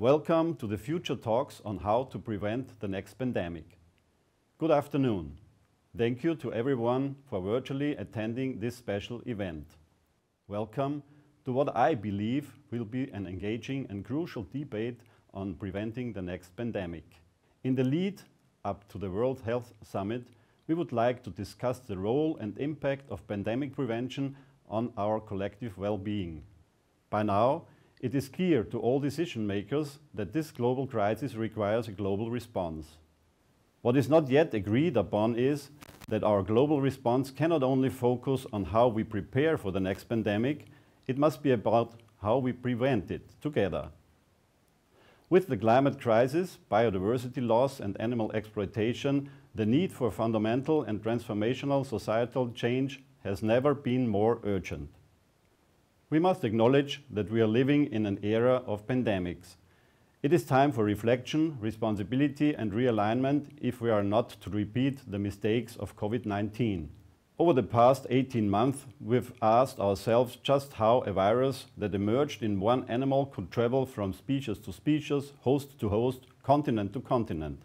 Welcome to the future talks on how to prevent the next pandemic. Good afternoon. Thank you to everyone for virtually attending this special event. Welcome to what I believe will be an engaging and crucial debate on preventing the next pandemic. In the lead up to the World Health Summit, we would like to discuss the role and impact of pandemic prevention on our collective well-being. By now, it is clear to all decision makers that this global crisis requires a global response. What is not yet agreed upon is that our global response cannot only focus on how we prepare for the next pandemic, it must be about how we prevent it together. With the climate crisis, biodiversity loss and animal exploitation, the need for fundamental and transformational societal change has never been more urgent. We must acknowledge that we are living in an era of pandemics. It is time for reflection, responsibility and realignment if we are not to repeat the mistakes of COVID-19. Over the past 18 months, we've asked ourselves just how a virus that emerged in one animal could travel from species to species, host to host, continent to continent.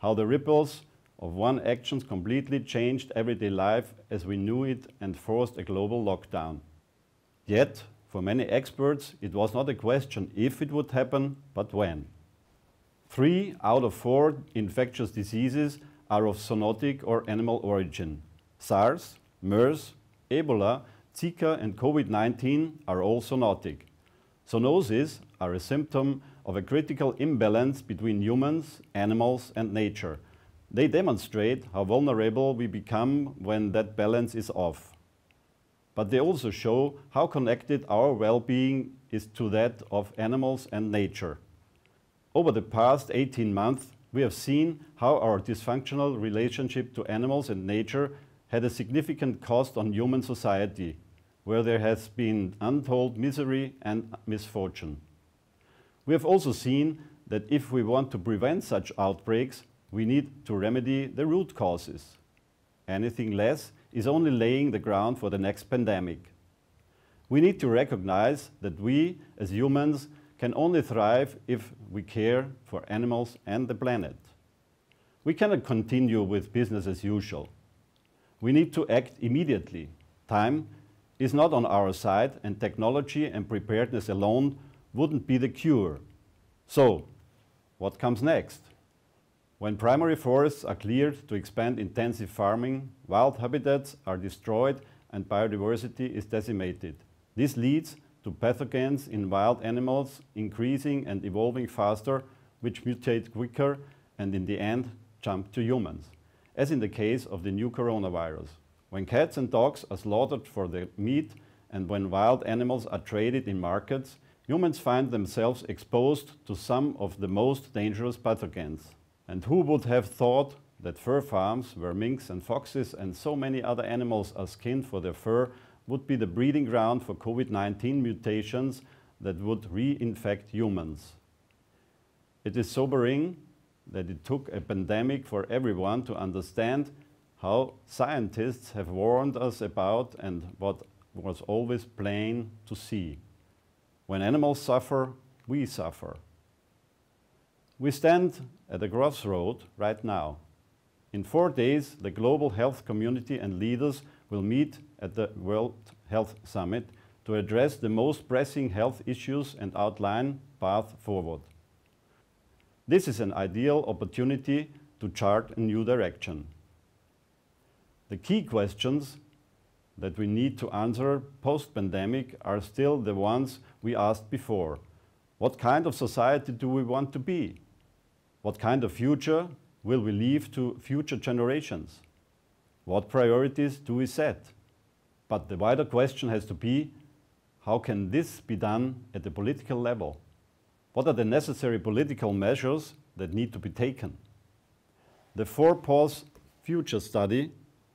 How the ripples of one action completely changed everyday life as we knew it and forced a global lockdown. Yet, for many experts, it was not a question if it would happen, but when. Three out of four infectious diseases are of zoonotic or animal origin. SARS, MERS, Ebola, Zika and COVID-19 are all zoonotic. Zoonoses are a symptom of a critical imbalance between humans, animals and nature. They demonstrate how vulnerable we become when that balance is off but they also show how connected our well-being is to that of animals and nature. Over the past 18 months, we have seen how our dysfunctional relationship to animals and nature had a significant cost on human society, where there has been untold misery and misfortune. We have also seen that if we want to prevent such outbreaks, we need to remedy the root causes. Anything less is only laying the ground for the next pandemic. We need to recognize that we, as humans, can only thrive if we care for animals and the planet. We cannot continue with business as usual. We need to act immediately. Time is not on our side and technology and preparedness alone wouldn't be the cure. So, what comes next? When primary forests are cleared to expand intensive farming, wild habitats are destroyed and biodiversity is decimated. This leads to pathogens in wild animals increasing and evolving faster, which mutate quicker and in the end jump to humans, as in the case of the new coronavirus. When cats and dogs are slaughtered for their meat and when wild animals are traded in markets, humans find themselves exposed to some of the most dangerous pathogens. And who would have thought that fur farms, where minks and foxes and so many other animals are skinned for their fur, would be the breeding ground for COVID-19 mutations that would reinfect humans. It is sobering that it took a pandemic for everyone to understand how scientists have warned us about and what was always plain to see. When animals suffer, we suffer. We stand at a crossroad right now. In four days, the global health community and leaders will meet at the World Health Summit to address the most pressing health issues and outline path forward. This is an ideal opportunity to chart a new direction. The key questions that we need to answer post-pandemic are still the ones we asked before. What kind of society do we want to be? What kind of future will we leave to future generations? What priorities do we set? But the wider question has to be, how can this be done at the political level? What are the necessary political measures that need to be taken? The Four Paws Future Study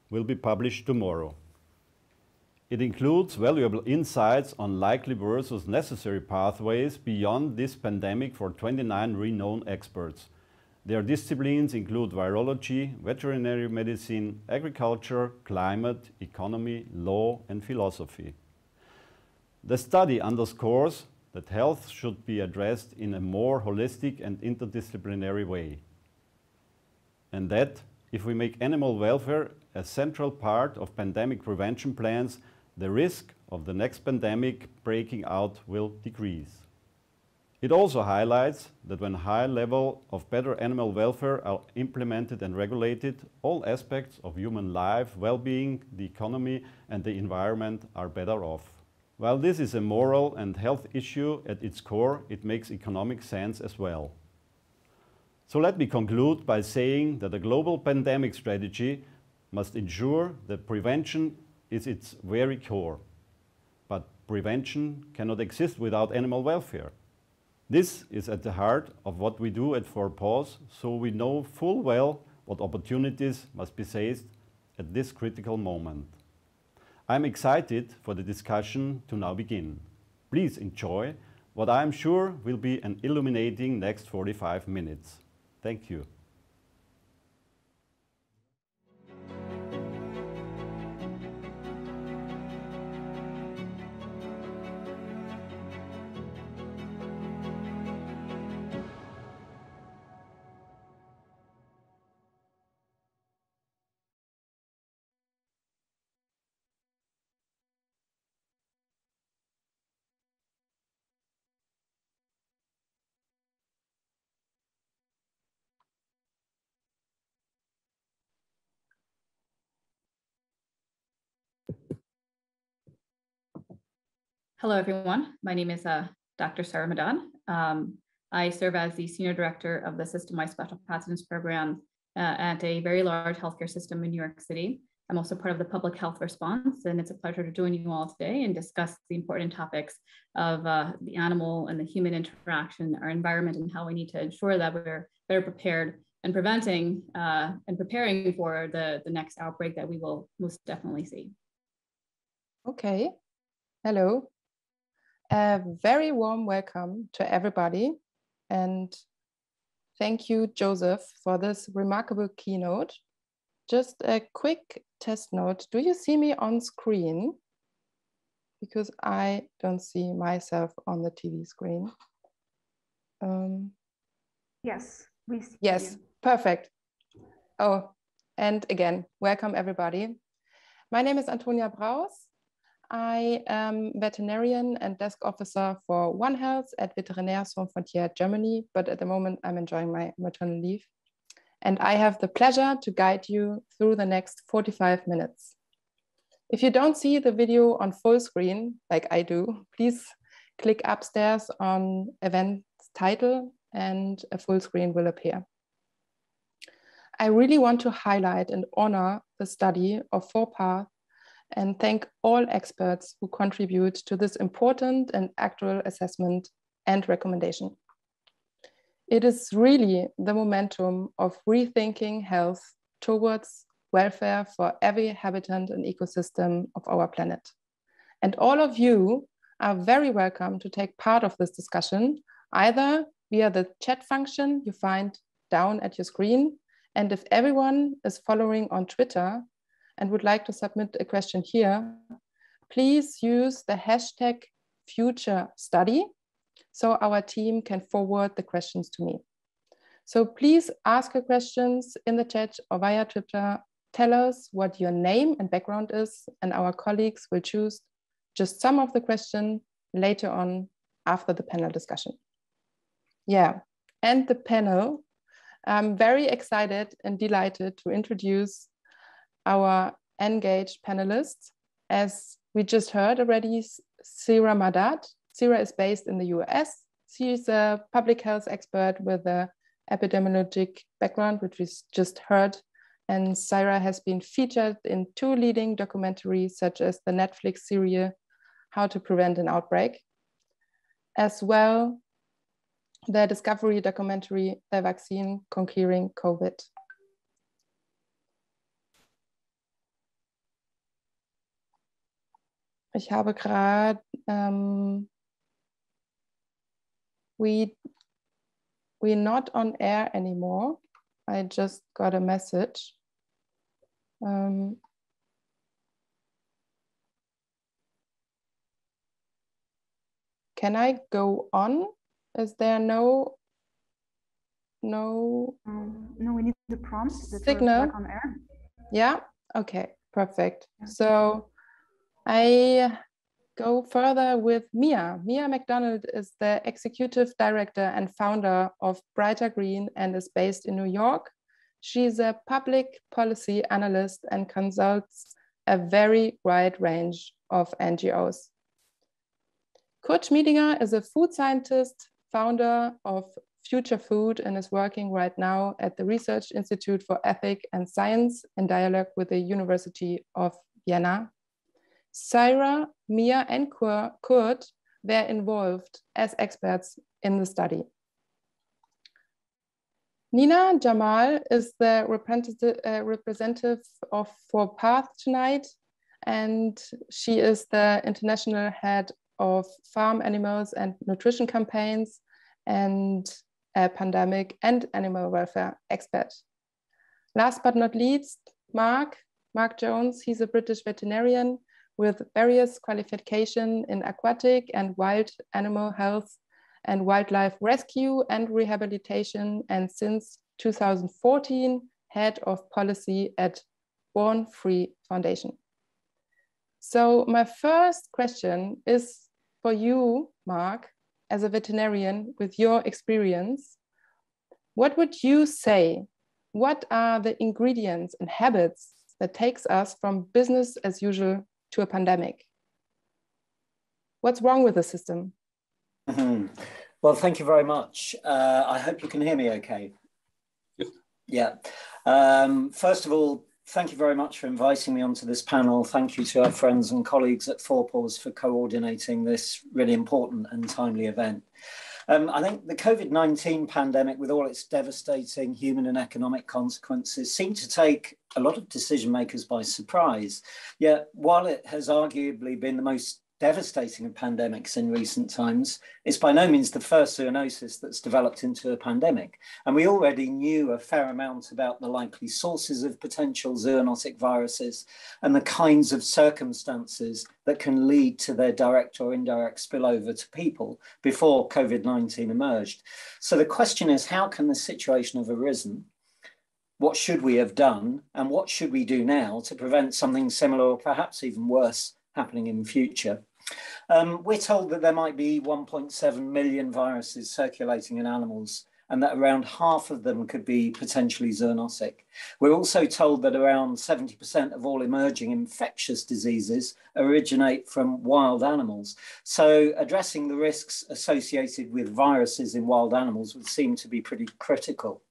will be published tomorrow. It includes valuable insights on likely versus necessary pathways beyond this pandemic for 29 renowned experts their disciplines include virology, veterinary medicine, agriculture, climate, economy, law and philosophy. The study underscores that health should be addressed in a more holistic and interdisciplinary way. And that if we make animal welfare a central part of pandemic prevention plans, the risk of the next pandemic breaking out will decrease. It also highlights that when high level of better animal welfare are implemented and regulated, all aspects of human life, well-being, the economy and the environment are better off. While this is a moral and health issue at its core, it makes economic sense as well. So let me conclude by saying that a global pandemic strategy must ensure that prevention is its very core. But prevention cannot exist without animal welfare. This is at the heart of what we do at Four Paws, so we know full well what opportunities must be seized at this critical moment. I'm excited for the discussion to now begin. Please enjoy what I'm sure will be an illuminating next 45 minutes. Thank you. Hello, everyone. My name is uh, Dr. Syra Madad. Um, I serve as the Senior Director of the System-Wide Special Pathogens Program uh, at a very large healthcare system in New York City. I'm also part of the public health response, and it's a pleasure to join you all today and discuss the important topics of uh, the animal and the human interaction, our environment, and how we need to ensure that we're better prepared and preventing uh, and preparing for the, the next outbreak that we will most definitely see. Okay. Hello. A very warm welcome to everybody. And thank you, Joseph, for this remarkable keynote. Just a quick test note. Do you see me on screen? Because I don't see myself on the TV screen. Um, yes, we see Yes, you. perfect. Oh, and again, welcome everybody. My name is Antonia Braus. I am veterinarian and desk officer for One Health at Vétérinaires Sans Frontières Germany, but at the moment I'm enjoying my maternal leave. And I have the pleasure to guide you through the next 45 minutes. If you don't see the video on full screen, like I do, please click upstairs on event title and a full screen will appear. I really want to highlight and honor the study of Four Paws and thank all experts who contribute to this important and actual assessment and recommendation. It is really the momentum of rethinking health towards welfare for every habitant and ecosystem of our planet. And all of you are very welcome to take part of this discussion, either via the chat function you find down at your screen. And if everyone is following on Twitter, and would like to submit a question here, please use the hashtag future study so our team can forward the questions to me. So please ask your questions in the chat or via Twitter. Tell us what your name and background is, and our colleagues will choose just some of the question later on after the panel discussion. Yeah, and the panel, I'm very excited and delighted to introduce our engaged panelists. As we just heard already, Syra Madad. Syra is based in the US. She's a public health expert with a epidemiologic background, which we just heard. And Syra has been featured in two leading documentaries, such as the Netflix series How to Prevent an Outbreak, as well the discovery documentary The Vaccine Conquering COVID. Ich habe gerade um, we we're not on air anymore. I just got a message. Um, can I go on? Is there no no um, no we need the prompt signal on air yeah okay perfect yeah. so i go further with mia. Mia MacDonald is the executive director and founder of brighter green and is based in new york. She's a public policy analyst and consults a very wide range of ngos kurt Schmidinger is a food scientist founder of Future Food and is working right now at the Research Institute for Ethic and Science in dialogue with the University of Vienna. Syra, Mia, and Kurt were involved as experts in the study. Nina Jamal is the representative, uh, representative of Four Paws tonight, and she is the international head of farm animals and nutrition campaigns and a pandemic and animal welfare expert. Last but not least, Mark, Mark Jones, he's a British veterinarian with various qualification in aquatic and wild animal health and wildlife rescue and rehabilitation, and since 2014, head of policy at Born Free Foundation. So my first question is for you, Mark, as a veterinarian with your experience, what would you say? What are the ingredients and habits that takes us from business as usual to a pandemic? What's wrong with the system? Mm -hmm. Well, thank you very much. Uh, I hope you can hear me okay. Yes. Yeah. Um, first of all, thank you very much for inviting me onto this panel. Thank you to our friends and colleagues at Four Paws for coordinating this really important and timely event. Um, I think the COVID-19 pandemic, with all its devastating human and economic consequences, seemed to take a lot of decision makers by surprise. Yet, while it has arguably been the most devastating of pandemics in recent times. It's by no means the first zoonosis that's developed into a pandemic. And we already knew a fair amount about the likely sources of potential zoonotic viruses and the kinds of circumstances that can lead to their direct or indirect spillover to people before COVID 19 emerged. So the question is how can the situation have arisen? What should we have done? And what should we do now to prevent something similar or perhaps even worse happening in the future? Um, we're told that there might be 1.7 million viruses circulating in animals and that around half of them could be potentially zoonotic. We're also told that around 70% of all emerging infectious diseases originate from wild animals. So addressing the risks associated with viruses in wild animals would seem to be pretty critical.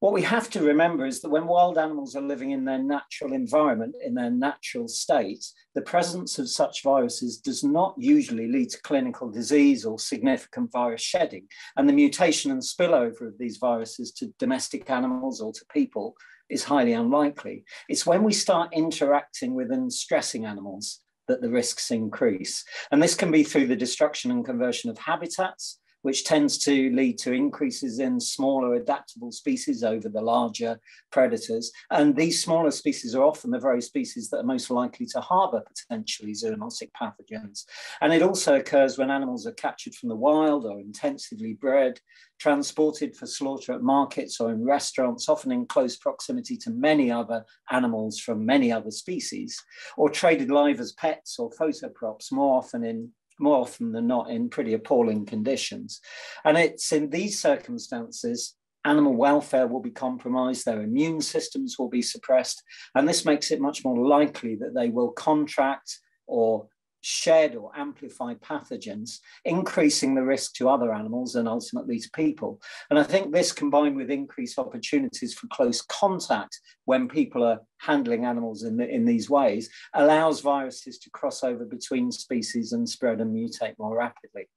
What we have to remember is that when wild animals are living in their natural environment, in their natural state, the presence of such viruses does not usually lead to clinical disease or significant virus shedding. And the mutation and spillover of these viruses to domestic animals or to people is highly unlikely. It's when we start interacting with and stressing animals that the risks increase. And this can be through the destruction and conversion of habitats, which tends to lead to increases in smaller adaptable species over the larger predators. And these smaller species are often the very species that are most likely to harbor potentially zoonotic pathogens. And it also occurs when animals are captured from the wild or intensively bred, transported for slaughter at markets or in restaurants, often in close proximity to many other animals from many other species, or traded live as pets or photo props, more often in more often than not in pretty appalling conditions. And it's in these circumstances, animal welfare will be compromised, their immune systems will be suppressed, and this makes it much more likely that they will contract or shed or amplified pathogens, increasing the risk to other animals and ultimately to people. And I think this combined with increased opportunities for close contact when people are handling animals in, the, in these ways allows viruses to cross over between species and spread and mutate more rapidly.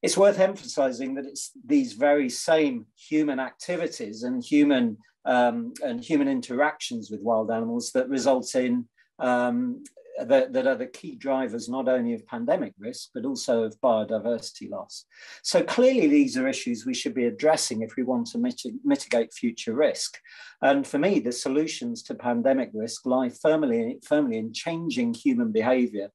It's worth emphasizing that it's these very same human activities and human um, and human interactions with wild animals that result in um, that, that are the key drivers not only of pandemic risk, but also of biodiversity loss. So clearly these are issues we should be addressing if we want to mitigate future risk. And for me, the solutions to pandemic risk lie firmly, firmly in changing human behavior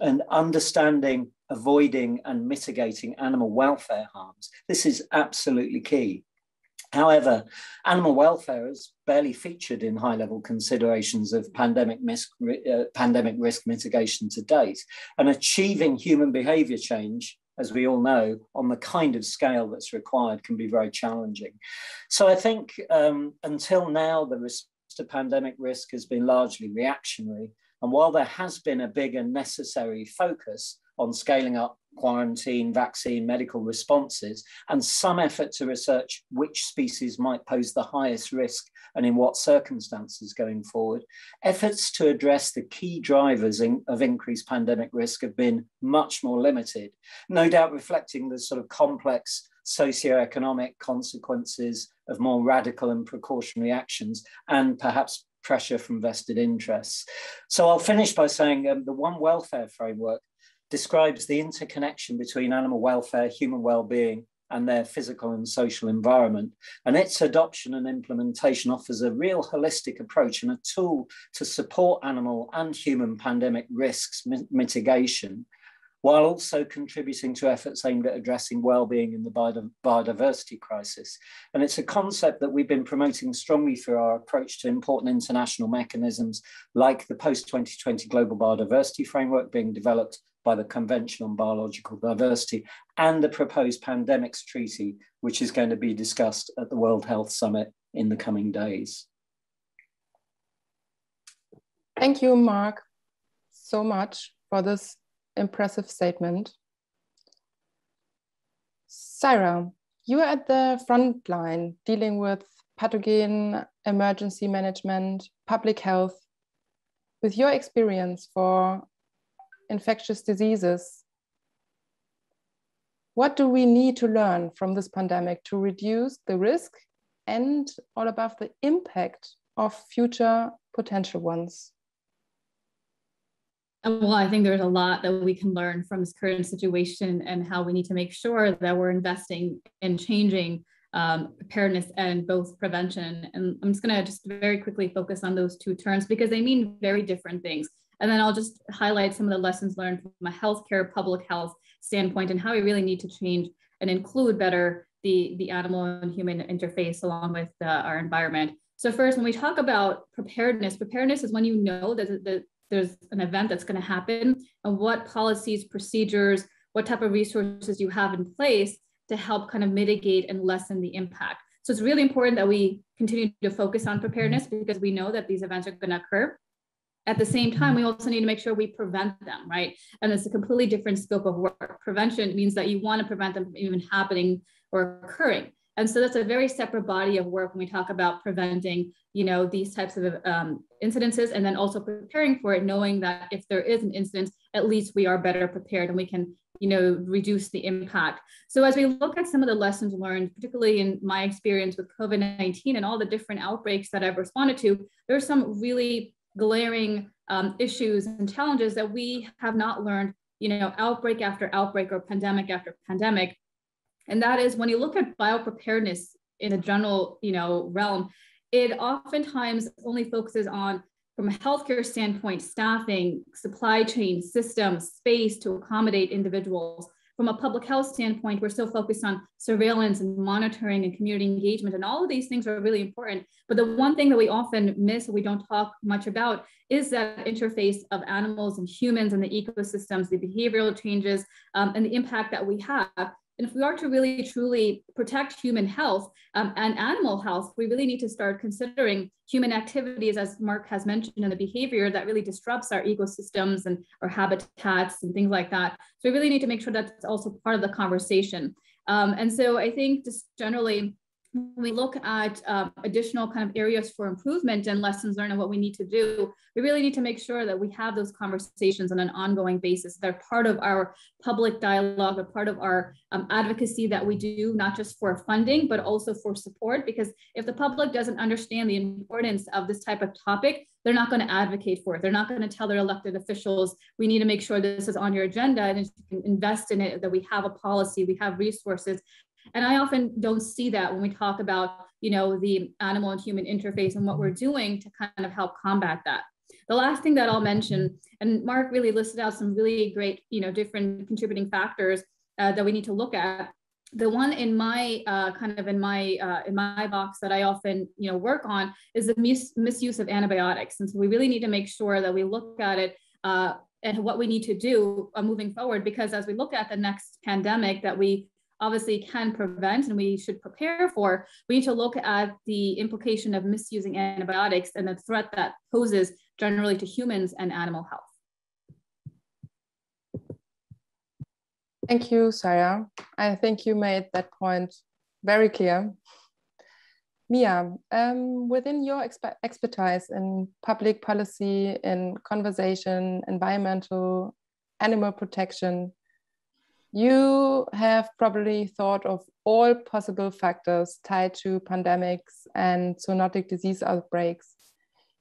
and understanding, avoiding, and mitigating animal welfare harms. This is absolutely key. However, animal welfare is barely featured in high level considerations of pandemic, uh, pandemic risk mitigation to date. And achieving human behavior change, as we all know, on the kind of scale that's required can be very challenging. So I think um, until now, the response to pandemic risk has been largely reactionary. And while there has been a big and necessary focus on scaling up quarantine, vaccine, medical responses, and some effort to research which species might pose the highest risk and in what circumstances going forward. Efforts to address the key drivers in, of increased pandemic risk have been much more limited, no doubt reflecting the sort of complex socioeconomic consequences of more radical and precautionary actions and perhaps pressure from vested interests. So I'll finish by saying um, the One Welfare Framework describes the interconnection between animal welfare, human well-being, and their physical and social environment. And its adoption and implementation offers a real holistic approach and a tool to support animal and human pandemic risks mitigation, while also contributing to efforts aimed at addressing well-being in the biodiversity crisis. And it's a concept that we've been promoting strongly through our approach to important international mechanisms like the post-2020 Global Biodiversity Framework being developed by the Convention on Biological Diversity and the proposed Pandemics Treaty, which is going to be discussed at the World Health Summit in the coming days. Thank you, Mark, so much for this impressive statement. Sarah, you are at the front line dealing with pathogen emergency management, public health. With your experience for infectious diseases. What do we need to learn from this pandemic to reduce the risk and all above the impact of future potential ones? Well, I think there's a lot that we can learn from this current situation and how we need to make sure that we're investing in changing um, preparedness and both prevention. And I'm just going to just very quickly focus on those two terms because they mean very different things. And then I'll just highlight some of the lessons learned from a healthcare public health standpoint and how we really need to change and include better the, the animal and human interface along with our environment. So first, when we talk about preparedness, preparedness is when you know that, that there's an event that's going to happen and what policies, procedures, what type of resources you have in place to help kind of mitigate and lessen the impact. So it's really important that we continue to focus on preparedness because we know that these events are going to occur at the same time, we also need to make sure we prevent them, right? And it's a completely different scope of work. Prevention means that you want to prevent them from even happening or occurring. And so that's a very separate body of work when we talk about preventing, you know, these types of um, incidences, and then also preparing for it, knowing that if there is an incident, at least we are better prepared and we can, you know, reduce the impact. So as we look at some of the lessons learned, particularly in my experience with COVID-19 and all the different outbreaks that I've responded to, there's some really glaring um, issues and challenges that we have not learned, you know, outbreak after outbreak or pandemic after pandemic. And that is when you look at biopreparedness in a general, you know, realm, it oftentimes only focuses on from a healthcare standpoint, staffing, supply chain, systems, space to accommodate individuals from a public health standpoint, we're still focused on surveillance and monitoring and community engagement. And all of these things are really important. But the one thing that we often miss, we don't talk much about, is that interface of animals and humans and the ecosystems, the behavioral changes, um, and the impact that we have and if we are to really truly protect human health um, and animal health, we really need to start considering human activities, as Mark has mentioned, and the behavior that really disrupts our ecosystems and our habitats and things like that. So we really need to make sure that's also part of the conversation. Um, and so I think just generally, when we look at uh, additional kind of areas for improvement and lessons learned and what we need to do, we really need to make sure that we have those conversations on an ongoing basis. They're part of our public dialogue, they're part of our um, advocacy that we do, not just for funding, but also for support. Because if the public doesn't understand the importance of this type of topic, they're not going to advocate for it. They're not going to tell their elected officials, we need to make sure this is on your agenda and you can invest in it, that we have a policy, we have resources, and I often don't see that when we talk about, you know, the animal and human interface and what we're doing to kind of help combat that. The last thing that I'll mention, and Mark really listed out some really great, you know, different contributing factors uh, that we need to look at. The one in my uh, kind of in my uh, in my box that I often you know work on is the mis misuse of antibiotics, and so we really need to make sure that we look at it uh, and what we need to do uh, moving forward. Because as we look at the next pandemic that we obviously can prevent and we should prepare for, we need to look at the implication of misusing antibiotics and the threat that poses generally to humans and animal health. Thank you, Sarah. I think you made that point very clear. Mia, um, within your exp expertise in public policy, in conservation, environmental, animal protection, you have probably thought of all possible factors tied to pandemics and zoonotic disease outbreaks.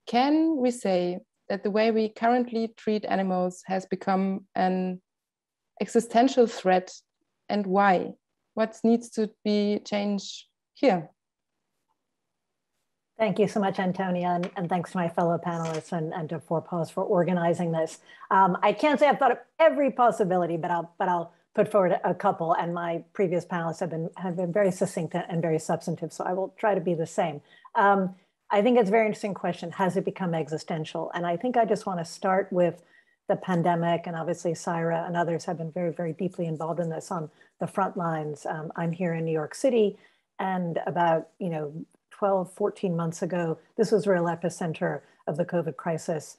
Can we say that the way we currently treat animals has become an existential threat and why? What needs to be changed here? Thank you so much, Antonia, and, and, thanks to my fellow panelists and, and to Four Paws for organizing this. Um, I can't say I've thought of every possibility, but I'll but I'll put forward a couple. And my previous panelists have been have been very succinct and very substantive, so I will try to be the same. Um, I think it's a very interesting question. Has it become existential? And I think I just want to start with the pandemic, and obviously Syra and others have been very, very deeply involved in this on the front lines. Um, I'm here in New York City, and about you know 12, 14 months ago, this was real epicenter of the COVID crisis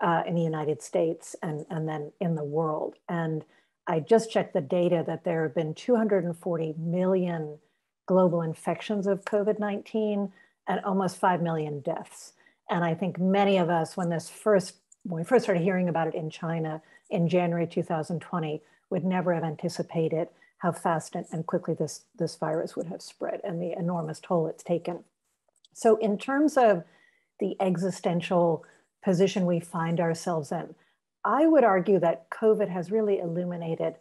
uh, in the United States and, and then in the world. And I just checked the data that there have been 240 million global infections of COVID 19 and almost 5 million deaths. And I think many of us, when this first, when we first started hearing about it in China in January 2020, would never have anticipated how fast and, quickly this, this virus would have spread and the enormous toll it's taken. So, in terms of the existential position we find ourselves in, I would argue that COVID has really illuminated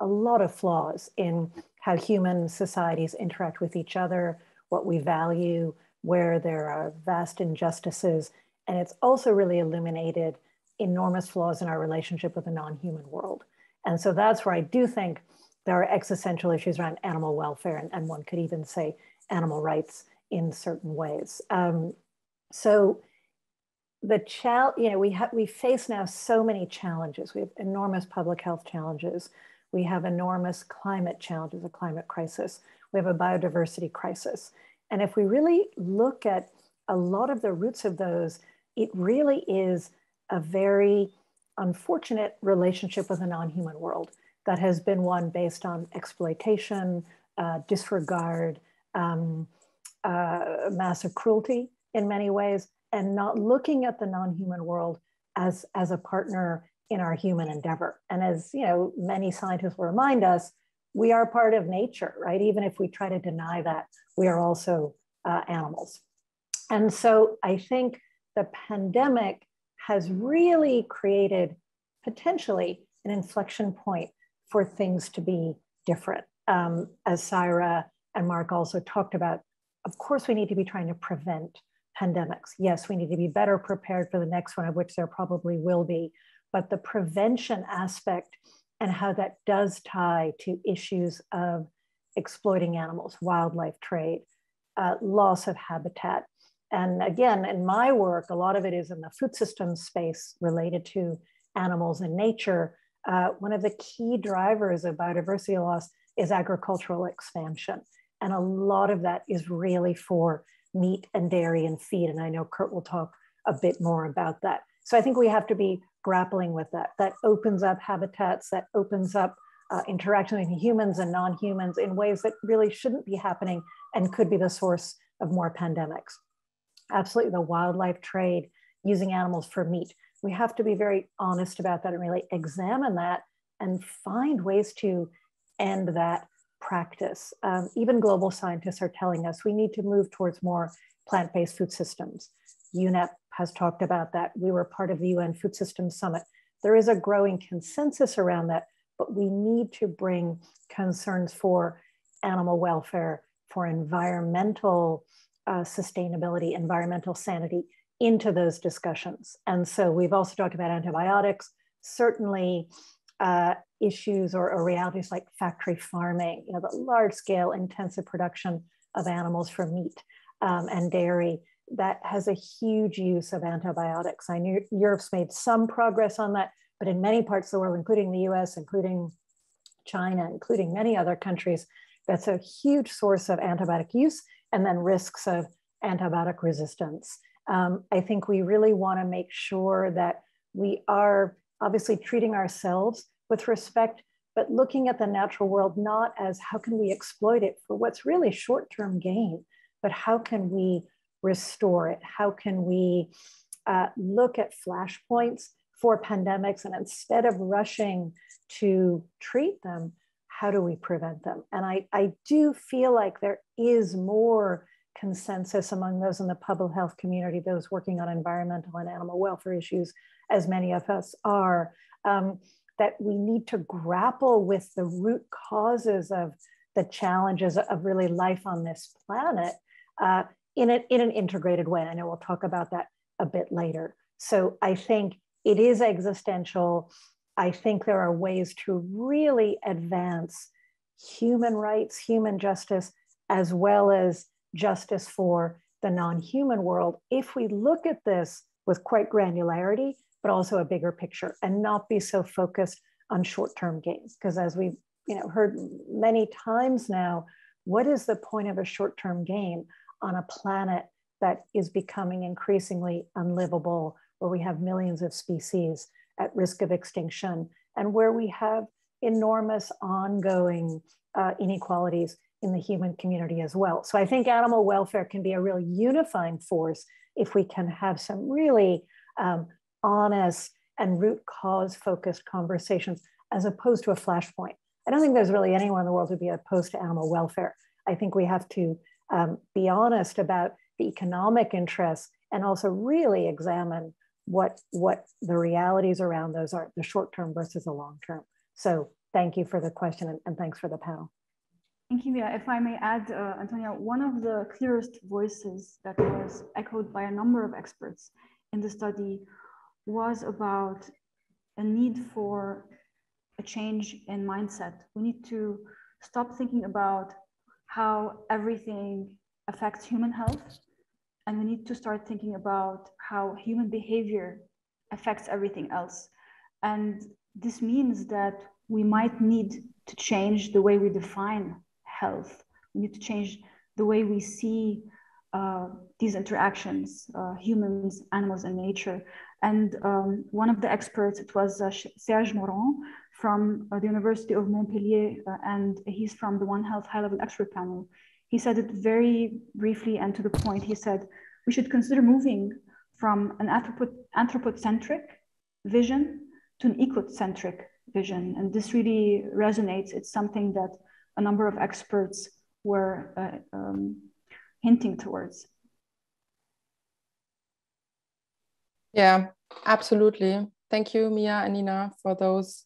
a lot of flaws in how human societies interact with each other, what we value, where there are vast injustices. And it's also really illuminated enormous flaws in our relationship with the non human world. And so that's where I do think there are existential issues around animal welfare, and, and one could even say animal rights in certain ways. Um, so the challenge, you know, we have we face now so many challenges. We have enormous public health challenges. We have enormous climate challenges, a climate crisis. We have a biodiversity crisis. And if we really look at a lot of the roots of those, it really is a very unfortunate relationship with the non-human world that has been one based on exploitation, uh, disregard, um, uh, massive cruelty in many ways, and not looking at the non-human world as, as a partner in our human endeavor. And as you know, many scientists will remind us, we are part of nature, right? Even if we try to deny that, we are also uh, animals. And so I think the pandemic has really created potentially an inflection point for things to be different. Um, as Syra and Mark also talked about, of course, we need to be trying to prevent pandemics. Yes, we need to be better prepared for the next one, of which there probably will be. But the prevention aspect and how that does tie to issues of exploiting animals, wildlife trade, uh, loss of habitat. And again, in my work, a lot of it is in the food system space related to animals and nature. Uh, one of the key drivers of biodiversity loss is agricultural expansion. And a lot of that is really for meat and dairy and feed. And I know Kurt will talk a bit more about that. So I think we have to be grappling with that. That opens up habitats, that opens up uh, interaction with humans and non-humans in ways that really shouldn't be happening and could be the source of more pandemics. Absolutely, the wildlife trade, using animals for meat. We have to be very honest about that and really examine that and find ways to end that practice. Um, even global scientists are telling us we need to move towards more plant-based food systems. UNEP has talked about that. We were part of the UN Food Systems Summit. There is a growing consensus around that, but we need to bring concerns for animal welfare, for environmental uh, sustainability, environmental sanity into those discussions. And so we've also talked about antibiotics, certainly uh, issues or, or, realities like factory farming, you know, the large scale intensive production of animals for meat um, and dairy that has a huge use of antibiotics. I know Europe's made some progress on that, but in many parts of the world, including the US, including China, including many other countries, that's a huge source of antibiotic use and then risks of antibiotic resistance. Um, I think we really want to make sure that we are obviously treating ourselves with respect, but looking at the natural world not as how can we exploit it for what's really short term gain, but how can we restore it? How can we uh, look at flashpoints for pandemics and instead of rushing to treat them, how do we prevent them? And I, I do feel like there is more consensus among those in the public health community, those working on environmental and animal welfare issues, as many of us are, um, that we need to grapple with the root causes of the challenges of really life on this planet uh, in, a, in an integrated way. And I know we'll talk about that a bit later. So I think it is existential. I think there are ways to really advance human rights, human justice, as well as justice for the non human world if we look at this with quite granularity, but also a bigger picture and not be so focused on short term gains. Because as we've you know, heard many times now, what is the point of a short term gain on a planet that is becoming increasingly unlivable, where we have millions of species at risk of extinction, and where we have enormous ongoing uh, inequalities in the human community as well. So I think animal welfare can be a real unifying force if we can have some really um, honest and root cause focused conversations as opposed to a flashpoint. I don't think there's really anyone in the world who'd be opposed to animal welfare. I think we have to um, be honest about the economic interests and also really examine what, what the realities around those are, the short term versus the long term. So thank you for the question and, and thanks for the panel. Thank you, Mia. If I may add, uh, Antonia, one of the clearest voices that was echoed by a number of experts in the study was about a need for a change in mindset. We need to stop thinking about how everything affects human health, and we need to start thinking about how human behavior affects everything else. And this means that we might need to change the way we define health. We need to change the way we see uh, these interactions, uh, humans, animals, and nature. And um, one of the experts, it was uh, Serge Morand from uh, the University of Montpellier, uh, and he's from the One Health High Level Expert Panel. He said it very briefly and to the point. He said, we should consider moving from an anthropocentric vision to an ecocentric vision. And this really resonates. It's something that a number of experts were uh, um, hinting towards. Yeah, absolutely. Thank you, Mia and Nina, for those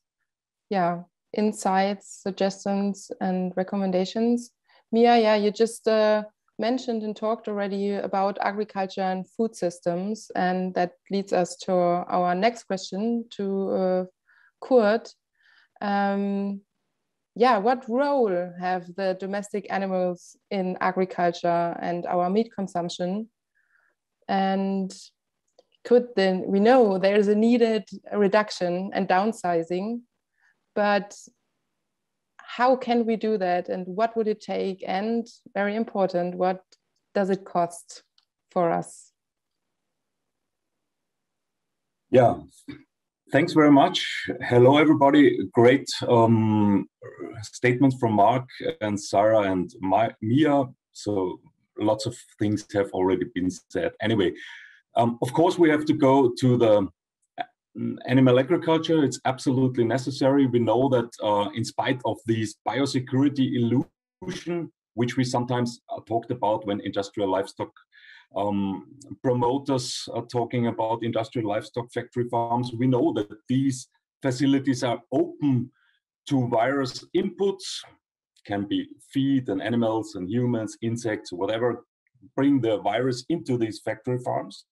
yeah insights, suggestions, and recommendations. Mia, yeah, you just uh, mentioned and talked already about agriculture and food systems, and that leads us to our next question to uh, Kurt. Um, yeah, what role have the domestic animals in agriculture and our meat consumption? And could then we know there is a needed reduction and downsizing, but how can we do that and what would it take? And very important, what does it cost for us? Yeah, thanks very much. Hello, everybody. Great um, statements from Mark and Sarah and my, Mia. So lots of things have already been said. Anyway, um, of course, we have to go to the mm, animal agriculture. It's absolutely necessary. We know that uh, in spite of these biosecurity illusion, which we sometimes uh, talked about when industrial livestock um, promoters are talking about industrial livestock factory farms. We know that these facilities are open to virus inputs, can be feed and animals and humans, insects, whatever, bring the virus into these factory farms.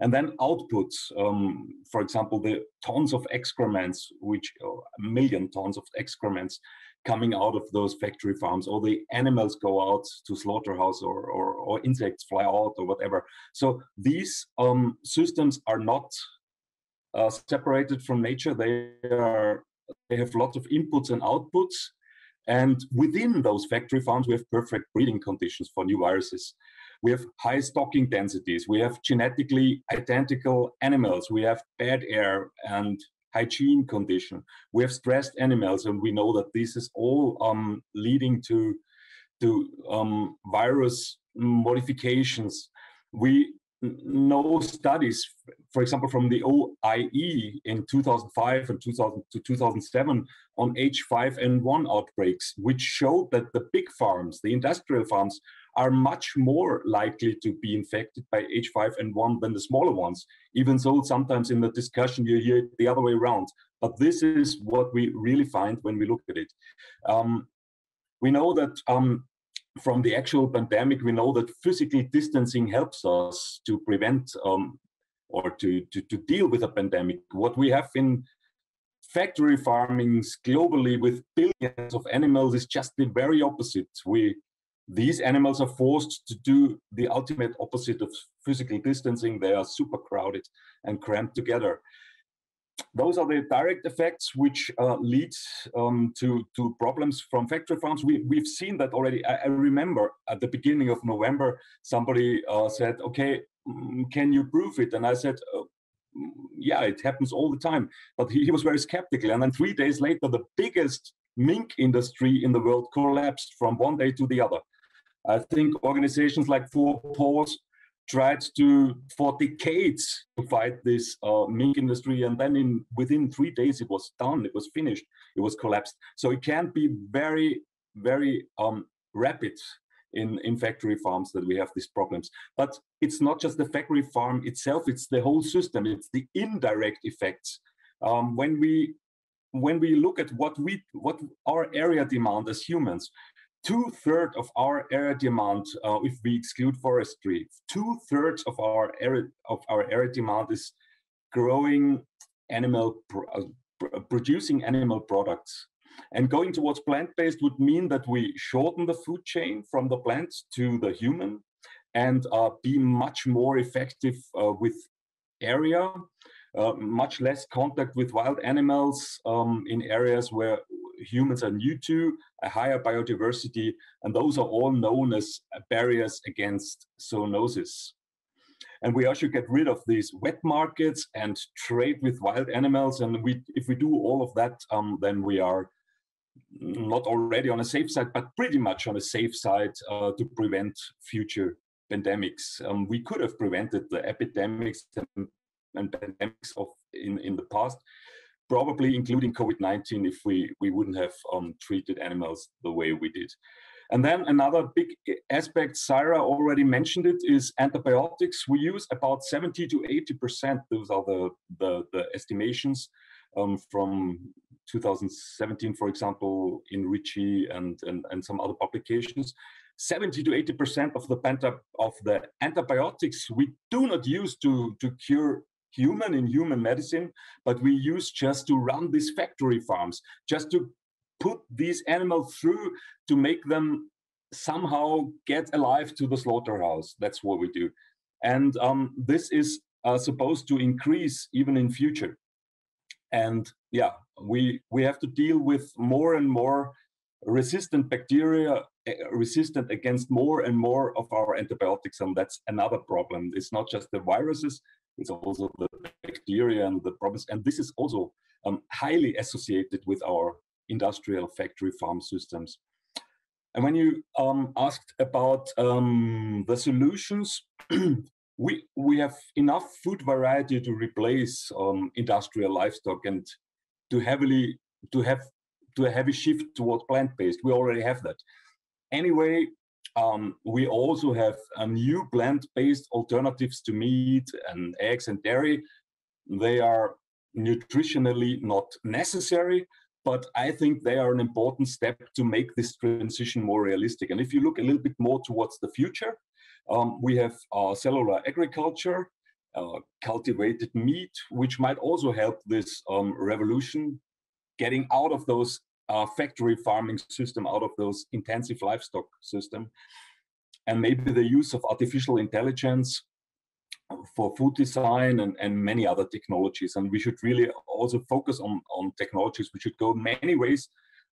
And then outputs, um, for example, the tons of excrements, which uh, a million tons of excrements coming out of those factory farms, or the animals go out to slaughterhouse, or, or, or insects fly out, or whatever. So these um, systems are not uh, separated from nature. They are they have lots of inputs and outputs. And within those factory farms, we have perfect breeding conditions for new viruses. We have high stocking densities. We have genetically identical animals. We have bad air and hygiene condition. We have stressed animals, and we know that this is all um, leading to to um, virus modifications. We know studies, for example, from the OIE in 2005 and 2000 to 2007 on H5N1 outbreaks, which showed that the big farms, the industrial farms, are much more likely to be infected by H5N1 than the smaller ones. Even so, sometimes in the discussion you hear it the other way around. But this is what we really find when we look at it. Um, we know that um, from the actual pandemic, we know that physical distancing helps us to prevent um, or to, to, to deal with a pandemic. What we have in factory farmings globally with billions of animals is just the very opposite. We these animals are forced to do the ultimate opposite of physical distancing. They are super crowded and cramped together those are the direct effects which uh, lead um, to, to problems from factory farms. We, we've seen that already. I, I remember at the beginning of November, somebody uh, said, okay, mm, can you prove it? And I said, uh, yeah, it happens all the time. But he, he, was very skeptical. And then three days later, the biggest mink industry in the world collapsed from one day to the other. I think organizations like Four Paws tried to for decades to fight this uh, mink industry and then in within three days it was done it was finished it was collapsed. So it can be very very um, rapid in in factory farms that we have these problems. But it's not just the factory farm itself it's the whole system it's the indirect effects. Um, when we when we look at what we what our area demand as humans two thirds of our area demand, uh, if we exclude forestry, two thirds of our area of our area demand is growing animal uh, producing animal products. And going towards plant-based would mean that we shorten the food chain from the plant to the human and uh, be much more effective uh, with area, uh, much less contact with wild animals um, in areas where humans are new to, a higher biodiversity, and those are all known as barriers against zoonosis. And we also get rid of these wet markets and trade with wild animals. And we, if we do all of that, um, then we are not already on a safe side, but pretty much on a safe side uh, to prevent future pandemics. Um, we could have prevented the epidemics and, and pandemics of in, in the past probably including COVID-19 if we, we wouldn't have um, treated animals the way we did. And then another big aspect, Syra already mentioned it, is antibiotics. We use about 70 to 80%, those are the, the, the estimations um, from 2017, for example, in Ricci and, and, and some other publications. 70 to 80% of the of the antibiotics we do not use to, to cure human in human medicine, but we use just to run these factory farms, just to put these animals through to make them somehow get alive to the slaughterhouse. That's what we do. And um, this is uh, supposed to increase even in future. And yeah, we we have to deal with more and more resistant bacteria eh, resistant against more and more of our antibiotics and that's another problem it's not just the viruses it's also the bacteria and the problems. And this is also um, highly associated with our industrial factory farm systems. And when you um, asked about um, the solutions, we we have enough food variety to replace um, industrial livestock and to heavily to have to a heavy shift toward plant-based. We already have that. Anyway, um, we also have a new plant-based alternatives to meat and eggs and dairy. They are nutritionally not necessary, but I think they are an important step to make this transition more realistic. And if you look a little bit more towards the future, um, we have uh, cellular agriculture, uh, cultivated meat, which might also help this um, revolution, getting out of those factory farming system, out of those intensive livestock system, and maybe the use of artificial intelligence for food design and, and many other technologies. And we should really also focus on, on technologies. We should go many ways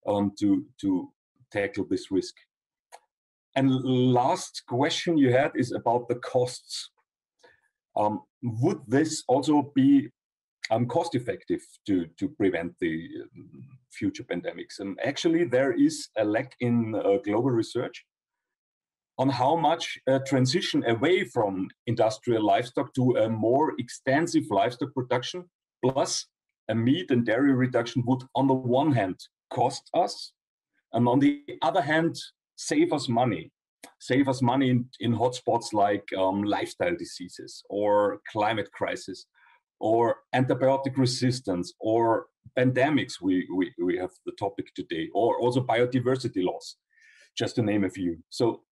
um, to, to tackle this risk. And last question you had is about the costs. Um, would this also be um, cost effective to, to prevent the um, future pandemics? And actually, there is a lack in uh, global research on how much a transition away from industrial livestock to a more extensive livestock production plus a meat and dairy reduction would, on the one hand, cost us, and on the other hand, save us money save us money in, in hotspots like um, lifestyle diseases or climate crisis or antibiotic resistance or pandemics we, we, we have the topic today or also biodiversity loss just to name a few. So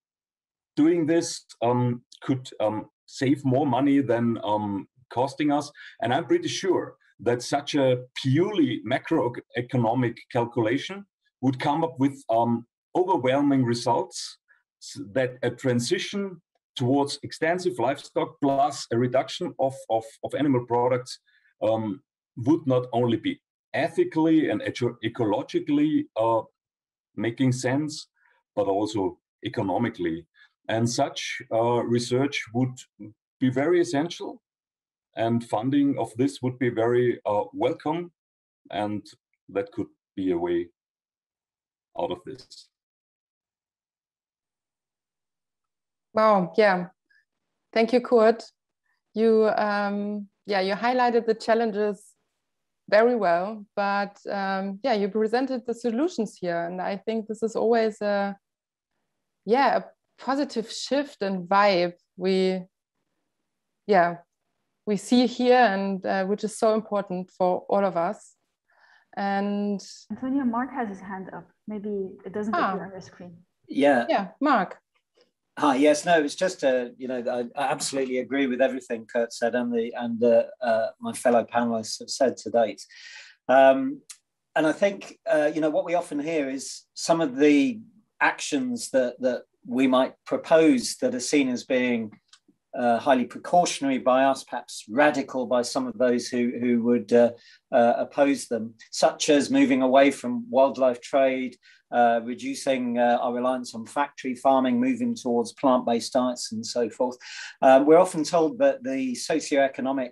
doing this um, could um, save more money than um, costing us and i'm pretty sure that such a purely macroeconomic calculation would come up with um, overwhelming results that a transition towards extensive livestock plus a reduction of, of, of animal products um, would not only be ethically and ecologically uh, making sense, but also economically. And such uh, research would be very essential, and funding of this would be very uh, welcome, and that could be a way out of this. Wow, yeah. Thank you, Kurt. You, um, yeah, you highlighted the challenges very well, but um, yeah, you presented the solutions here, and I think this is always a, yeah, a positive shift and vibe we, yeah, we see here, and uh, which is so important for all of us. And Antonio, Mark has his hand up. Maybe it doesn't ah. appear on your screen. Yeah. Yeah, Mark. Hi. Yes. No. It's just a. You know, I, I, absolutely agree with everything Kurt said and the and uh, uh, my fellow panelists have said to date. Um, and I think uh, you know what we often hear is some of the actions that that we might propose that are seen as being uh, highly precautionary by us, perhaps radical by some of those who, who would uh, uh, oppose them, such as moving away from wildlife trade, uh, reducing uh, our reliance on factory farming, moving towards plant based diets, and so forth. Um, we're often told that the socioeconomic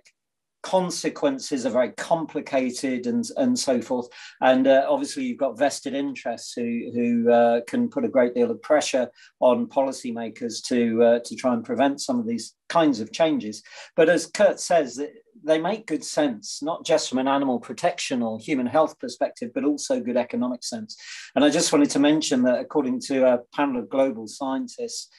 consequences are very complicated and, and so forth. And uh, obviously, you've got vested interests who, who uh, can put a great deal of pressure on policymakers to, uh, to try and prevent some of these kinds of changes. But as Kurt says, they make good sense, not just from an animal protection or human health perspective, but also good economic sense. And I just wanted to mention that according to a panel of global scientists,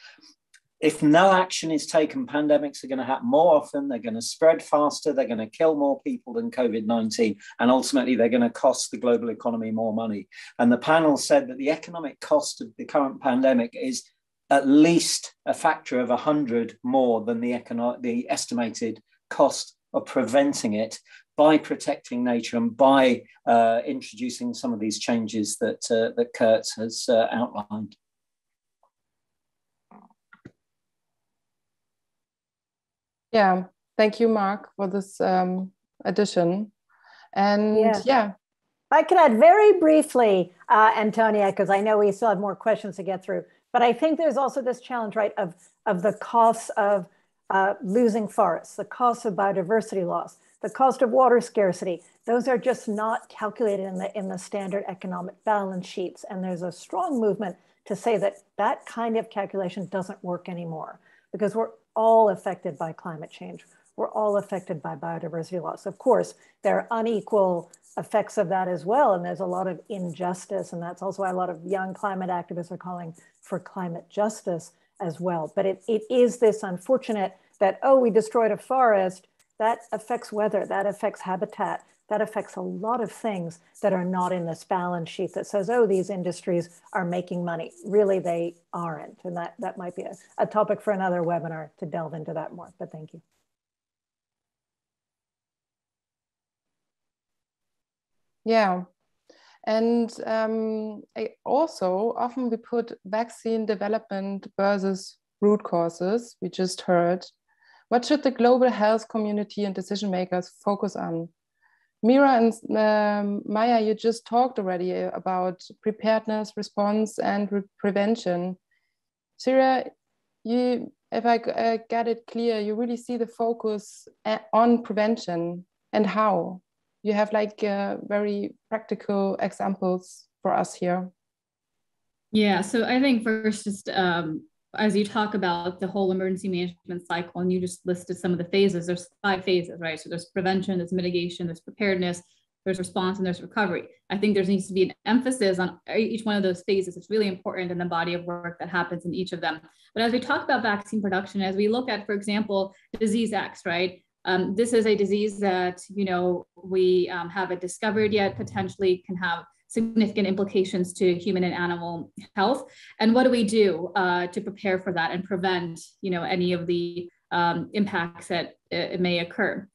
if no action is taken, pandemics are going to happen more often. They're going to spread faster. They're going to kill more people than COVID 19. And ultimately, they're going to cost the global economy more money. And the panel said that the economic cost of the current pandemic is at least a factor of 100 more than the, econo- the estimated cost of preventing it by protecting nature and by uh, introducing some of these changes that, uh, that Kurt has uh, outlined. Yeah, thank you, Mark, for this um, addition. And yeah. yeah. I can add very briefly, uh, Antonia, because I know we still have more questions to get through. But I think there's also this challenge, right, of, of the costs of uh, losing forests, the cost of biodiversity loss, the cost of water scarcity. Those are just not calculated in the, in the standard economic balance sheets. And there's a strong movement to say that that kind of calculation doesn't work anymore because we're all affected by climate change. We're all affected by biodiversity loss. Of course, there are unequal effects of that as well. And there's a lot of injustice. And that's also why a lot of young climate activists are calling for climate justice as well. But it, it is this unfortunate that, oh, we destroyed a forest, that affects weather, that affects habitat, that affects a lot of things that are not in this balance sheet that says, oh, these industries are making money. Really, they aren't. And that, that might be a, a topic for another webinar to delve into that more, but thank you. Yeah. And um, also, often we put vaccine development versus root causes, we just heard. What should the global health community and decision makers focus on Mira and um, Maya, you just talked already about preparedness, response, and prevention. Syra, you, if I uh, get it clear, you really see the focus uh, on prevention and how you have like uh, very practical examples for us here. Yeah, so I think first, just um, as you talk about the whole emergency management cycle, and you just listed some of the phases, there's five phases, right? So there's prevention, there's mitigation, there's preparedness, there's response, and there's recovery. I think there needs to be an emphasis on each one of those phases. It's really important in the body of work that happens in each of them. But as we talk about vaccine production, as we look at, for example, disease X, right? Um, this is a disease that you know we um, haven't discovered yet, potentially can have significant implications to human and animal health. And what do we do uh, to prepare for that and prevent you know any of the um, impacts that it may occur?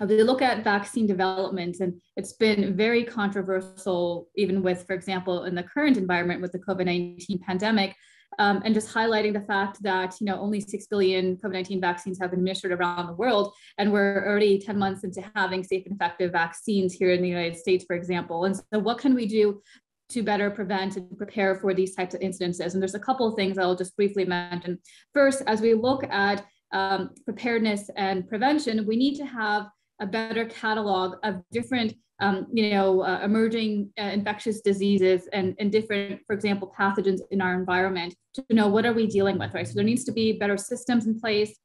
If we look at vaccine development, and it's been very controversial, even with, for example, in the current environment with the COVID 19 pandemic, um, and just highlighting the fact that you know only 6 billion COVID-19 vaccines have been administered around the world, and we're already 10 months into having safe and effective vaccines here in the United States, for example. And so, what can we do to better prevent and prepare for these types of incidences? And there's a couple of things I'll just briefly mention. First, as we look at um, preparedness and prevention, we need to have a better catalog of different um, you know, uh, emerging uh, infectious diseases and, and different, for example, pathogens in our environment to know what are we dealing with, right? So there needs to be better systems in place.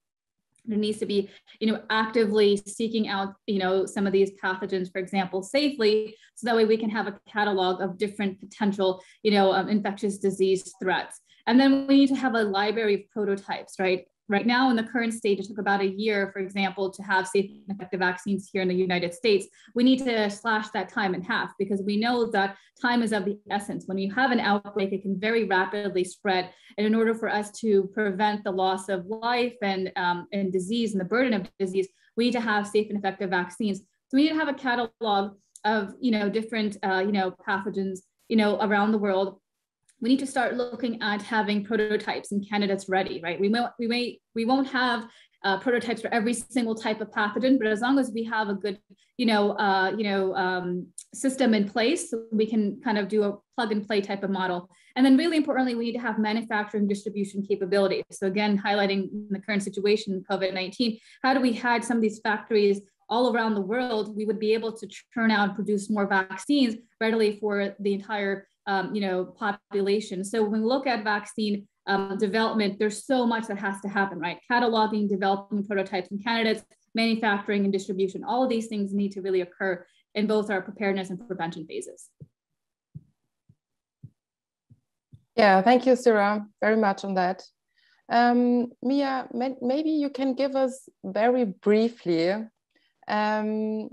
There needs to be, you know, actively seeking out, you know, some of these pathogens, for example, safely, so that way we can have a catalog of different potential, you know, um, infectious disease threats. And then we need to have a library of prototypes, right? Right now, in the current stage, it took about a year, for example, to have safe and effective vaccines here in the United States. We need to slash that time in half because we know that time is of the essence. When you have an outbreak, it can very rapidly spread. And in order for us to prevent the loss of life and, um, and disease and the burden of disease, we need to have safe and effective vaccines. So we need to have a catalog of, you know, different, uh, you know, pathogens, you know, around the world we need to start looking at having prototypes and candidates ready, right? We may, we may, we won't have uh, prototypes for every single type of pathogen, but as long as we have a good, you know, uh, you know, um, system in place, we can kind of do a plug and play type of model. And then really importantly, we need to have manufacturing distribution capabilities. So again, highlighting the current situation, COVID-19, how do we have some of these factories all around the world, we would be able to churn out and produce more vaccines readily for the entire um, you know, population. So when we look at vaccine um, development, there's so much that has to happen, right? Cataloging, developing prototypes and candidates, manufacturing and distribution, all of these things need to really occur in both our preparedness and prevention phases. Yeah, thank you, Syra, very much on that. Um, Mia, maybe you can give us very briefly um,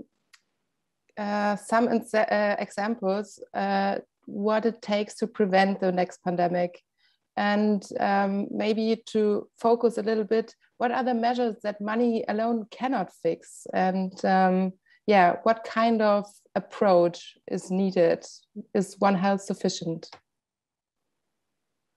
uh, some uh, examples uh, what it takes to prevent the next pandemic. And um, maybe to focus a little bit what are the measures that money alone cannot fix? And um, yeah what kind of approach is needed? Is one health sufficient?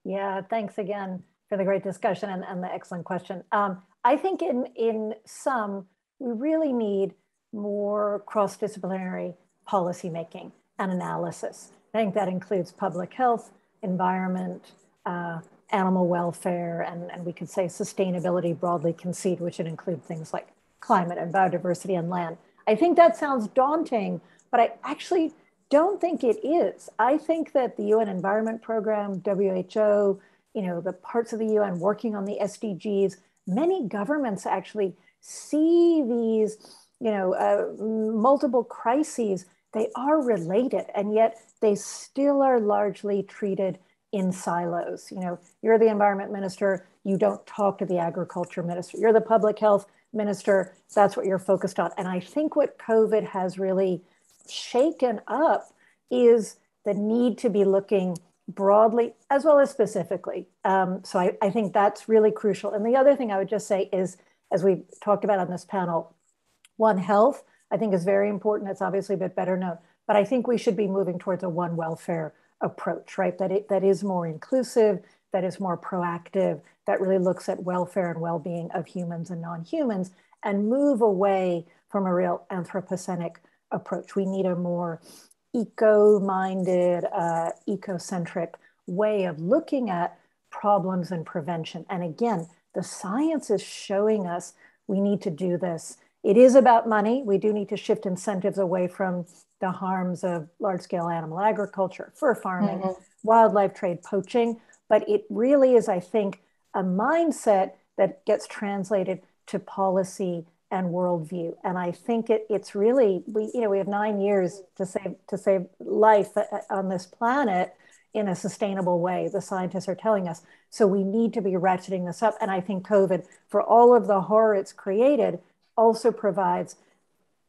Yeah thanks again for the great discussion and, and the excellent question. Um, i think in in some we really need more cross-disciplinary policy making and analysis I think that includes public health, environment, uh, animal welfare, and, and we could say sustainability broadly conceived, which would include things like climate and biodiversity and land. I think that sounds daunting, but I actually don't think it is. I think that the UN Environment Program, WHO, you know, the parts of the UN working on the SDGs, many governments actually see these, you know, uh, multiple crises. They are related, and yet they still are largely treated in silos. You know, you're the environment minister, you don't talk to the agriculture minister. You're the public health minister, that's what you're focused on. And I think what COVID has really shaken up is the need to be looking broadly as well as specifically. Um, so I, I think that's really crucial. And the other thing I would just say is, as we talked about on this panel, One Health, I think is very important. It's obviously a bit better known. but I think we should be moving towards a one welfare approach, right? That, it, that is more inclusive, that is more proactive, that really looks at welfare and well-being of humans and non-humans and move away from a real anthropocentric approach. We need a more eco-minded, uh, eco-centric way of looking at problems and prevention. And again, the science is showing us we need to do this. It is about money. We do need to shift incentives away from the harms of large scale animal agriculture, fur farming, mm-hmm. wildlife trade, poaching. But it really is, I think, a mindset that gets translated to policy and worldview. And I think it, it's really we you know we have nine years to save to save life uh, on this planet in a sustainable way. The scientists are telling us. So we need to be ratcheting this up. And I think COVID, for all of the horror it's created, also provides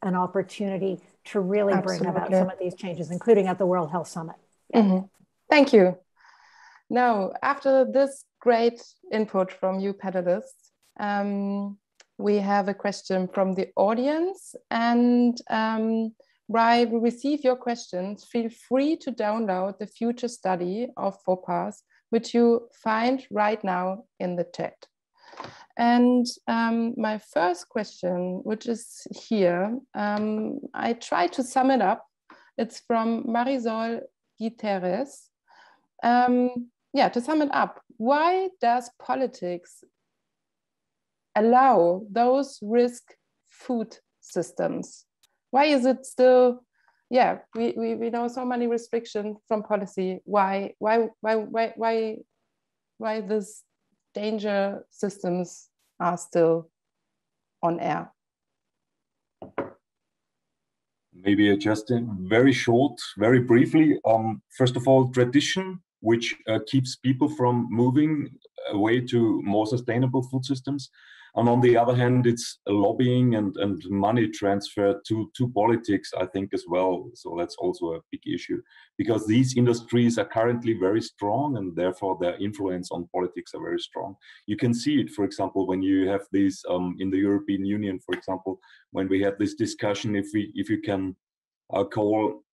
an opportunity to really Absolutely. bring about some of these changes, including at the World Health Summit. Mm-hmm. Thank you. Now, after this great input from you panelists, um, we have a question from the audience. And um, while we receive your questions, feel free to download the future study of Four Paws, which you find right now in the chat. And um, my first question, which is here, um, I try to sum it up. It's from Marisol Guterres. Um, yeah, to sum it up, why does politics allow those risk food systems? Why is it still, yeah, we, we, we know so many restrictions from policy. Why, why, why, why, why, why this danger systems are still on air? Maybe just in very short, very briefly. Um, first of all, tradition, which uh, keeps people from moving away to more sustainable food systems. And on the other hand, it's lobbying and, and money transfer to, to politics, I think, as well. So that's also a big issue because these industries are currently very strong and therefore their influence on politics are very strong. You can see it, for example, when you have these um, in the European Union, for example, when we have this discussion if we if you can uh, call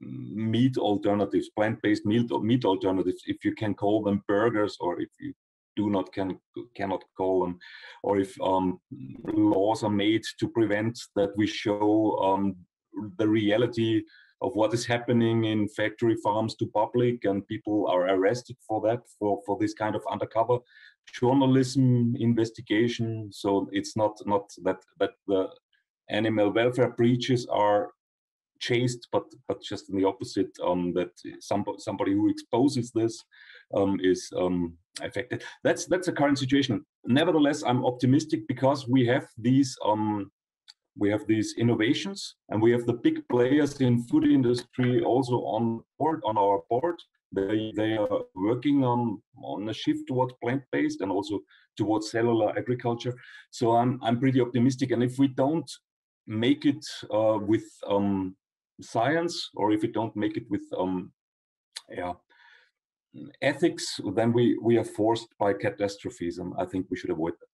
meat alternatives, plant-based meat, meat alternatives, if you can call them burgers or if you do not can cannot call them, or if um, laws are made to prevent that we show um, the reality of what is happening in factory farms to public and people are arrested for that for for this kind of undercover journalism investigation. So it's not not that that the animal welfare breaches are chased, but but just in the opposite, um, that somebody somebody who exposes this um, is um, affected. That's that's the current situation. Nevertheless, I'm optimistic because we have these um, we have these innovations, and we have the big players in food industry also on board on our board. They they are working on on a shift towards plant based and also towards cellular agriculture. So I'm I'm pretty optimistic. And if we don't make it uh, with um, science or if we don't make it with um, yeah, ethics, then we, we are forced by catastrophes. And I think we should avoid that.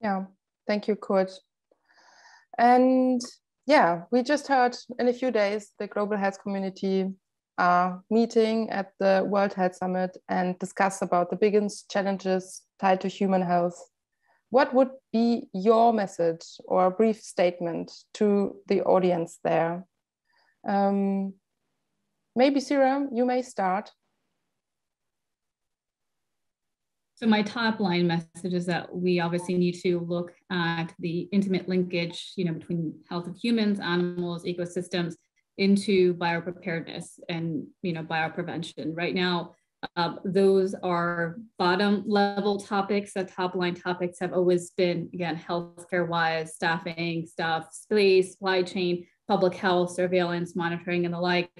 Yeah, thank you, Kurt. And yeah, we just heard in a few days the global health community are meeting at the World Health Summit and discuss about the biggest challenges tied to human health what would be your message or a brief statement to the audience there? Um, maybe Syra, you may start. So my top line message is that we obviously need to look at the intimate linkage, you know, between health of humans, animals, ecosystems, into biopreparedness and you know bioprevention. Right now, uh, those are bottom level topics. The top line topics have always been, again, healthcare wise, staffing, stuff, space, supply chain, public health, surveillance, monitoring, and the like.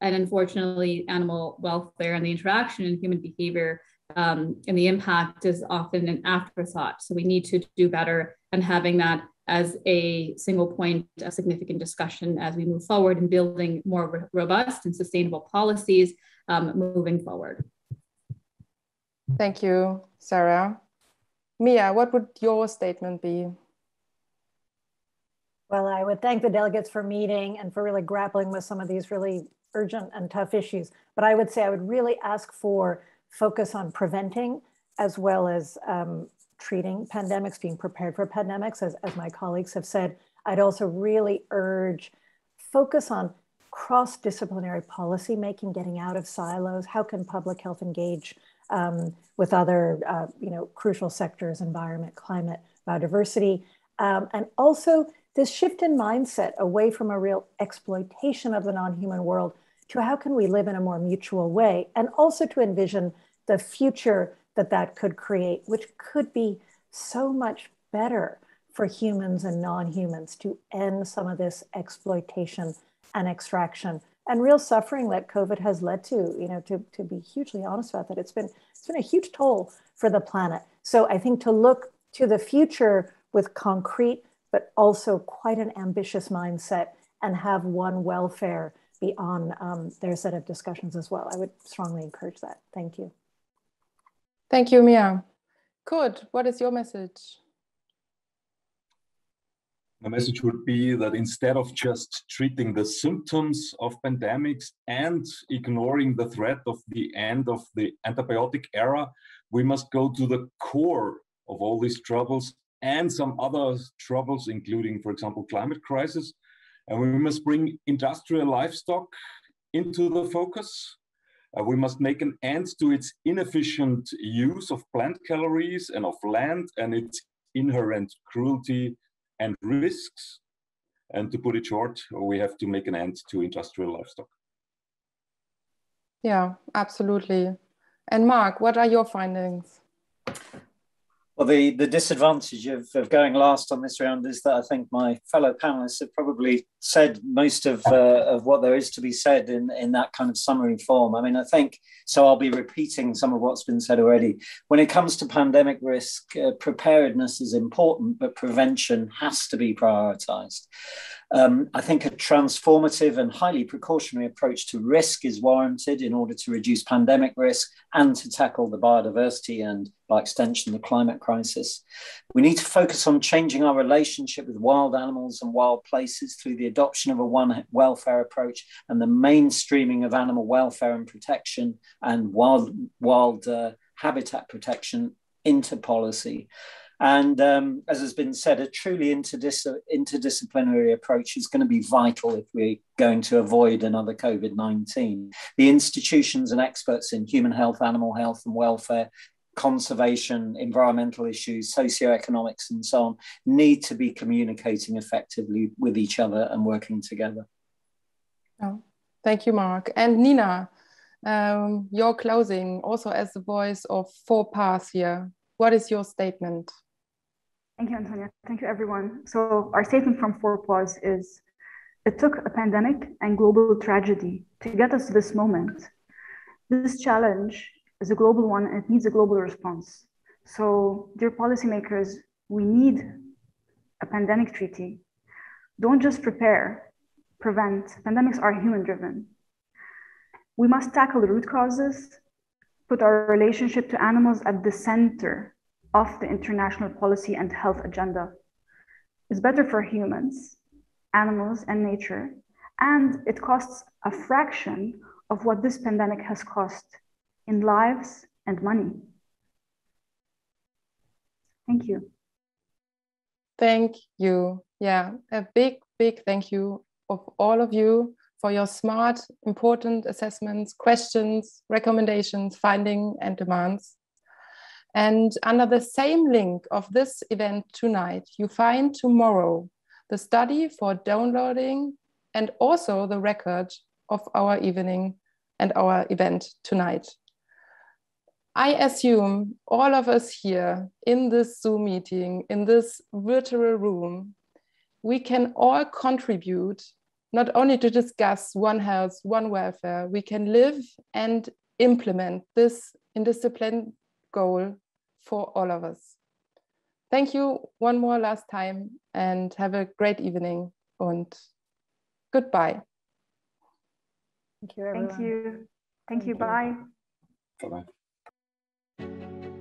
And unfortunately, animal welfare and the interaction in human behavior um, and the impact is often an afterthought. So we need to do better and having that as a single point of significant discussion as we move forward in building more robust and sustainable policies um, moving forward. Thank you, Syra. Mia, what would your statement be? Well, I would thank the delegates for meeting and for really grappling with some of these really urgent and tough issues. But I would say I would really ask for focus on preventing as well as um, treating pandemics, being prepared for pandemics, as, as my colleagues have said. I'd also really urge focus on cross-disciplinary policy making, getting out of silos. How can public health engage um, with other, uh, you know, crucial sectors, environment, climate, biodiversity, um, and also this shift in mindset away from a real exploitation of the non-human world to how can we live in a more mutual way, and also to envision the future that that could create, which could be so much better for humans and non-humans to end some of this exploitation and extraction and real suffering that COVID has led to, you know, to, to be hugely honest about that. It's been, it's been a huge toll for the planet. So I think to look to the future with concrete, but also quite an ambitious mindset and have one welfare be on um, their set of discussions as well. I would strongly encourage that. Thank you. Thank you, Mia. Good. What is your message? My message would be that instead of just treating the symptoms of pandemics and ignoring the threat of the end of the antibiotic era, we must go to the core of all these troubles and some other troubles, including, for example, climate crisis. And we must bring industrial livestock into the focus. Uh, we must make an end to its inefficient use of plant calories and of land and its inherent cruelty and risks. And to put it short, we have to make an end to industrial livestock. Yeah, absolutely. And Mark, what are your findings? Well, the, the disadvantage of, of going last on this round is that I think my fellow panelists have probably said most of, uh, of what there is to be said in, in that kind of summary form. I mean, I think, so I'll be repeating some of what's been said already. When it comes to pandemic risk, uh, preparedness is important, but prevention has to be prioritized. Um, I think a transformative and highly precautionary approach to risk is warranted in order to reduce pandemic risk and to tackle the biodiversity and, by extension, the climate crisis. We need to focus on changing our relationship with wild animals and wild places through the adoption of a one welfare approach and the mainstreaming of animal welfare and protection and wild, wild uh, habitat protection into policy. And um, as has been said, a truly interdis- interdisciplinary approach is going to be vital if we're going to avoid another COVID 19. The institutions and experts in human health, animal health, and welfare conservation, environmental issues, socioeconomics, and so on, need to be communicating effectively with each other and working together. Oh, thank you, Mark. And Nina, um, your closing, also as the voice of Four Paws here, what is your statement? Thank you, Antonia. Thank you, everyone. So our statement from Four Paws is, it took a pandemic and global tragedy to get us to this moment. This challenge is a global one and it needs a global response. So dear policymakers, we need a pandemic treaty. Don't just prepare, prevent. Pandemics are human driven. We must tackle the root causes, put our relationship to animals at the center of the international policy and health agenda It's better for humans, animals, and nature, and it costs a fraction of what this pandemic has cost in lives and money. Thank you. Thank you. Yeah, a big, big thank you of all of you for your smart, important assessments, questions, recommendations, finding, and demands. And under the same link of this event tonight, you find tomorrow the study for downloading and also the record of our evening and our event tonight. I assume all of us here in this Zoom meeting, in this virtual room, we can all contribute not only to discuss One Health, One Welfare, we can live and implement this indisciplined goal for all of us. Thank you one more last time and have a great evening and goodbye. Thank you. Everyone. Thank you. Thank, Thank you. you. Bye. Bye-bye. Thank you.